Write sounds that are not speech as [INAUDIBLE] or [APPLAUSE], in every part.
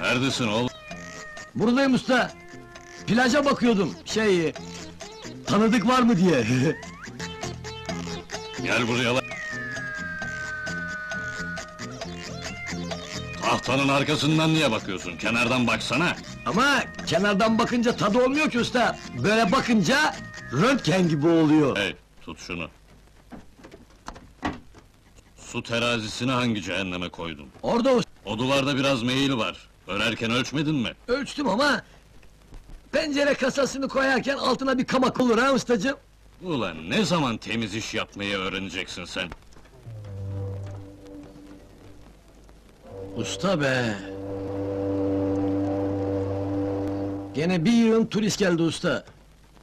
Neredesin oğlum? Buradayım usta. Plaja bakıyordum. Şey... Tanıdık var mı diye. [LAUGHS] Gel buraya lan. Tahtanın arkasından niye bakıyorsun? Kenardan baksana. Ama kenardan bakınca tadı olmuyor ki usta. Böyle bakınca röntgen gibi oluyor. Hey, tut şunu. Su terazisini hangi cehenneme koydun? Orada usta. O duvarda biraz meyil var. Örerken ölçmedin mi? Ölçtüm ama... Pencere kasasını koyarken altına bir kamak olur ha ustacığım. Ulan ne zaman temiz iş yapmayı öğreneceksin sen? Usta be! Gene bir yığın turist geldi usta.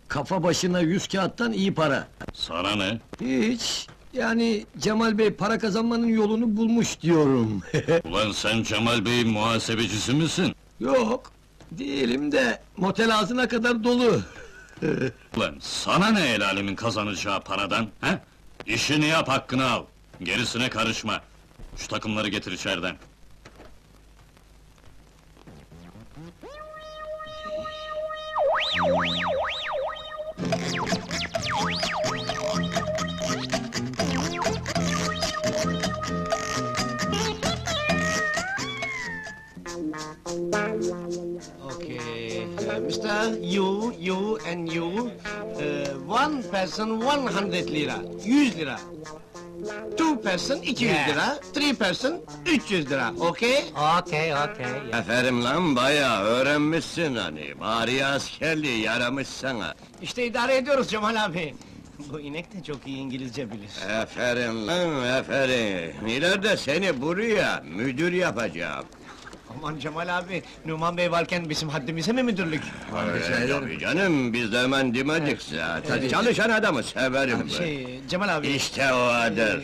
Kafa başına yüz kağıttan iyi para. Sana ne? Hiç, yani Cemal Bey para kazanmanın yolunu bulmuş diyorum. [LAUGHS] Ulan sen Cemal Bey'in muhasebecisi misin? Yok, değilim de motel ağzına kadar dolu. [LAUGHS] Ulan sana ne el alemin kazanacağı paradan, he? İşini yap, hakkını al. Gerisine karışma. Şu takımları getir içeriden. You, you and you, uh, one person 100 lira, 100 lira. Two person 200 lira, three person 300 lira, okay? Okay, okay. Aferin lan bayağı öğrenmişsin hani. Bari askerliği yaramış sana. İşte idare ediyoruz Cemal abi. Bu inek de çok iyi İngilizce bilir. Aferin lan aferin. İleride seni buraya müdür yapacağım. Aman Cemal abi, Numan Bey varken bizim haddimize mi müdürlük? Öyle tabii canım, biz de hemen demedik zaten. Evet. Çalışan adamı severim ben. Şey, Cemal abi... İşte o adır. [LAUGHS]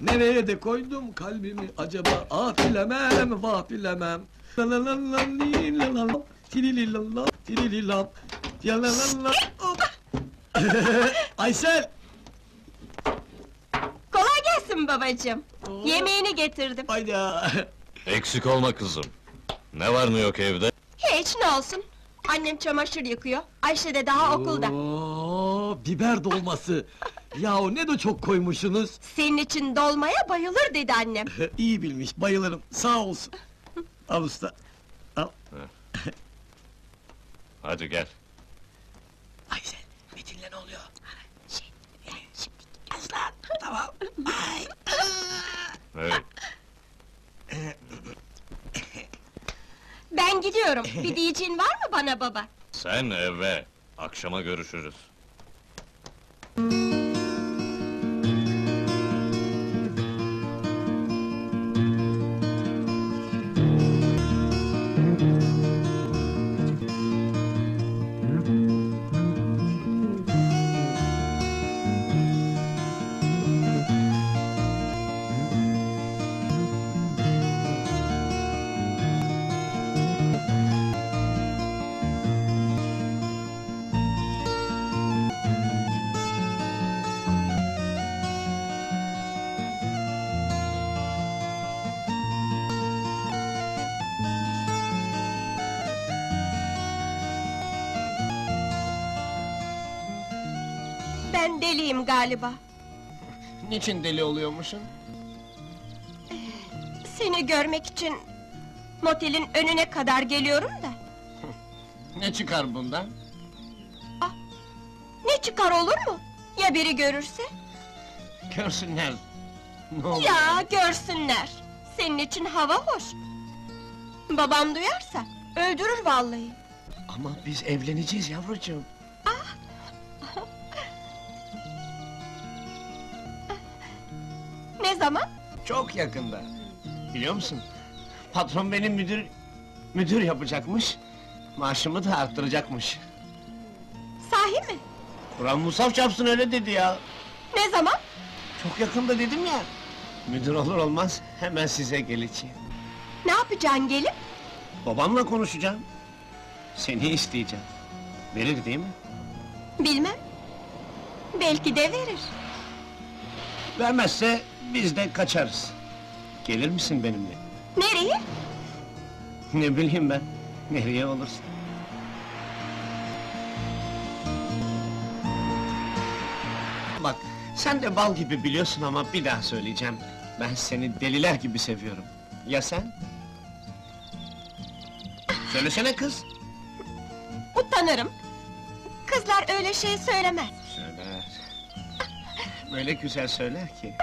Nereye de koydum kalbimi acaba? Ah bilemem, vah bilemem. La la la la li Gelsin babacığım. Yemeğini getirdim. Hayda! Eksik olma kızım. Ne var ne yok evde? Hiç ne olsun. Annem çamaşır yıkıyor. Ayşe de daha okulda. Oo, biber dolması! Yahu ne de çok koymuşsunuz! Senin için dolmaya bayılır dedi annem. [LAUGHS] İyi bilmiş, bayılırım, sağ olsun! Al usta! Al! Hadi gel. Aysel, Metin'le ne oluyor? Şey, şimdi... Aslan, tamam! Ay! Hey, Ben gidiyorum. Bir diyeceğin var mı bana baba? sen eve. Akşama görüşürüz. Deliyim galiba. Niçin deli oluyormuşsun? Seni görmek için... ...motelin önüne kadar geliyorum da... [LAUGHS] Ne çıkar bundan? ...ne çıkar olur mu? Ya biri görürse? Görsünler. Ne olur. Ya görsünler. Senin için hava hoş. Babam duyarsa öldürür vallahi. Ama biz evleneceğiz yavrucuğum. Zaman? Çok yakında. Biliyor musun? Patron beni müdür... müdür yapacakmış. Maaşımı da arttıracakmış. Sahi mi? Kur'an Musaf çarpsın öyle dedi ya. Ne zaman? Çok yakında dedim ya. Müdür olur olmaz hemen size geleceğim. Ne yapacaksın gelip? Babamla konuşacağım. Seni isteyeceğim. Verir değil mi? Bilmem. Belki de verir. Vermezse biz de kaçarız. Gelir misin benimle? Nereye? Ne bileyim ben, nereye olursa. Bak, sen de bal gibi biliyorsun ama bir daha söyleyeceğim. Ben seni deliler gibi seviyorum. Ya sen? Söylesene kız. Utanırım. Kızlar öyle şey söylemez. Böyle güzel söyler ki.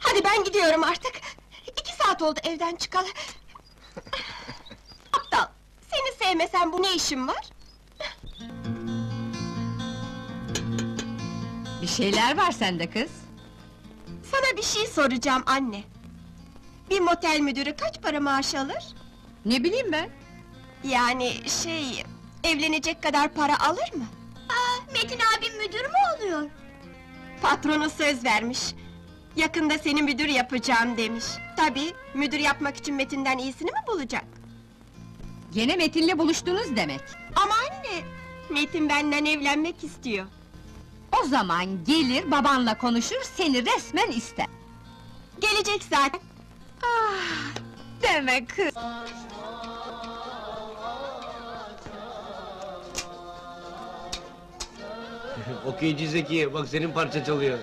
Hadi ben gidiyorum artık. İki saat oldu evden çıkalı. Aptal, seni sevmesem bu ne işim var? Bir şeyler var sende kız. Sana bir şey soracağım anne. Bir motel müdürü kaç para maaş alır? Ne bileyim ben? Yani şey, evlenecek kadar para alır mı? Oluyor? Patronu söz vermiş. Yakında seni müdür yapacağım demiş. Tabii, müdür yapmak için Metin'den iyisini mi bulacak? Gene Metin'le buluştunuz demek. Ama anne, Metin benden evlenmek istiyor. O zaman gelir babanla konuşur seni resmen ister. Gelecek zaten. Ah, deme kız. Okuyucu Zekiye, bak senin parça çalıyor.